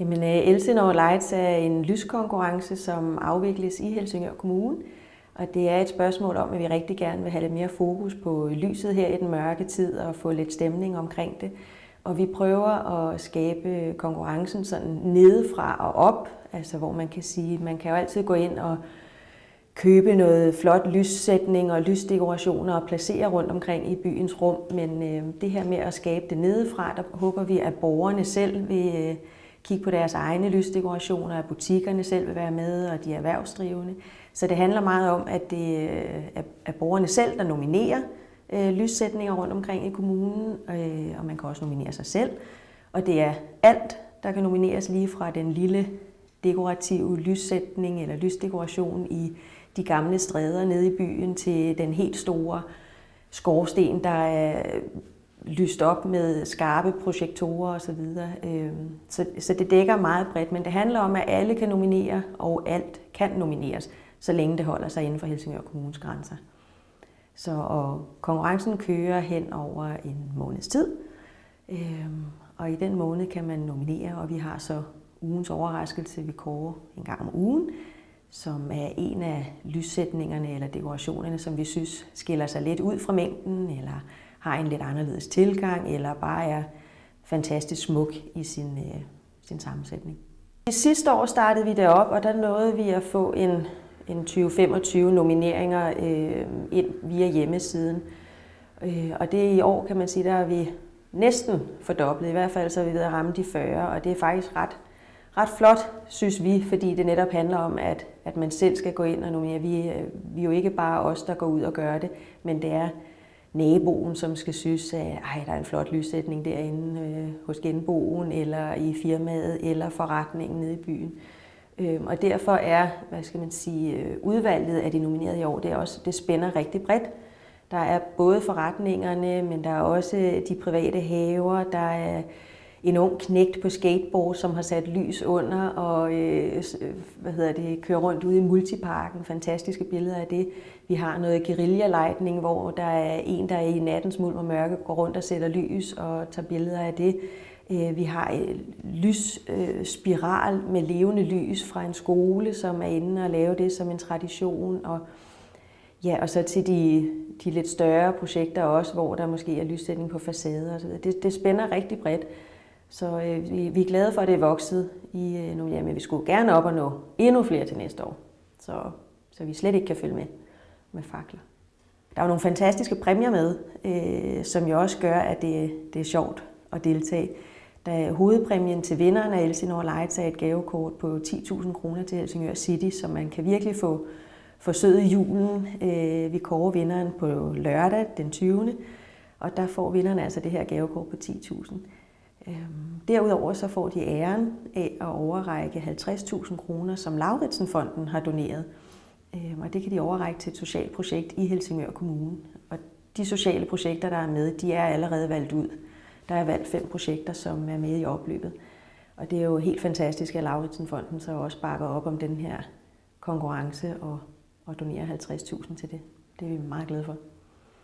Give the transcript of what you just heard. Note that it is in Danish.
Jamen, øh, Elsinore Lights er en lyskonkurrence, som afvikles i Helsingør Kommune. Og det er et spørgsmål om, at vi rigtig gerne vil have lidt mere fokus på lyset her i den mørke tid og få lidt stemning omkring det. Og vi prøver at skabe konkurrencen sådan nedefra og op, altså hvor man kan sige, at man kan jo altid gå ind og købe noget flot lyssætning og lysdekorationer og placere rundt omkring i byens rum. Men øh, det her med at skabe det nedefra, der håber vi, at borgerne selv vil øh, kigge på deres egne lysdekorationer, at butikkerne selv vil være med, og de er erhvervsdrivende. Så det handler meget om, at det øh, er borgerne selv, der nominerer øh, lyssætninger rundt omkring i kommunen, øh, og man kan også nominere sig selv. Og det er alt, der kan nomineres lige fra den lille dekorative lyssætning eller lysdekoration i de gamle stræder nede i byen til den helt store skorsten, der er lyst op med skarpe projektorer osv. Øhm, så, så det dækker meget bredt, men det handler om, at alle kan nominere, og alt kan nomineres, så længe det holder sig inden for Helsingør Kommunes grænser. Så og konkurrencen kører hen over en måneds tid, øhm, og i den måned kan man nominere, og vi har så ugens overraskelse, vi kårer en gang om ugen, som er en af lyssætningerne eller dekorationerne, som vi synes skiller sig lidt ud fra mængden, eller har en lidt anderledes tilgang, eller bare er fantastisk smuk i sin, øh, sin sammensætning. I sidste år startede vi det op, og der nåede vi at få en, en 20-25 nomineringer øh, ind via hjemmesiden. Øh, og det i år, kan man sige, der er vi næsten fordoblet. I hvert fald så er vi ved at ramme de 40, og det er faktisk ret ret flot, synes vi, fordi det netop handler om, at, at man selv skal gå ind og nominere. Vi, øh, vi er jo ikke bare os, der går ud og gør det, men det er naboen, som skal synes, at Ej, der er en flot lyssætning derinde øh, hos genboen, eller i firmaet, eller forretningen nede i byen. Øh, og derfor er, hvad skal man sige, øh, udvalget af de nominerede i år, det, er også, det spænder rigtig bredt. Der er både forretningerne, men der er også de private haver, der er en ung knægt på skateboard, som har sat lys under og øh, øh, hvad hedder det, kører rundt ude i multiparken. Fantastiske billeder af det. Vi har noget guerilla hvor der er en, der i nattens mulm og mørke går rundt og sætter lys og tager billeder af det. Øh, vi har et lysspiral øh, øh med levende lys fra en skole, som er inde og lave det som en tradition. Og, ja, og så til de, de lidt større projekter også, hvor der måske er lyssætning på facader osv. Det, det spænder rigtig bredt. Så øh, vi, vi er glade for, at det er vokset i øh, nogle men vi skulle gerne op og nå endnu flere til næste år, så, så vi slet ikke kan følge med med fakler. Der er jo nogle fantastiske præmier med, øh, som jo også gør, at det, det er sjovt at deltage. Da hovedpræmien til vinderen af Elsinore Lights er et gavekort på 10.000 kroner til Helsingør City, så man kan virkelig få forsøget julen. Øh, vi kårer vinderen på lørdag den 20. Og der får vinderen altså det her gavekort på 10.000. Øhm, derudover så får de æren af at overrække 50.000 kroner, som Lauritsenfonden har doneret. Øhm, og det kan de overrække til et socialt projekt i Helsingør Kommune. Og de sociale projekter, der er med, de er allerede valgt ud. Der er valgt fem projekter, som er med i opløbet. Og det er jo helt fantastisk, at Lauritsenfonden så også bakker op om den her konkurrence og, og donerer 50.000 til det. Det er vi meget glade for.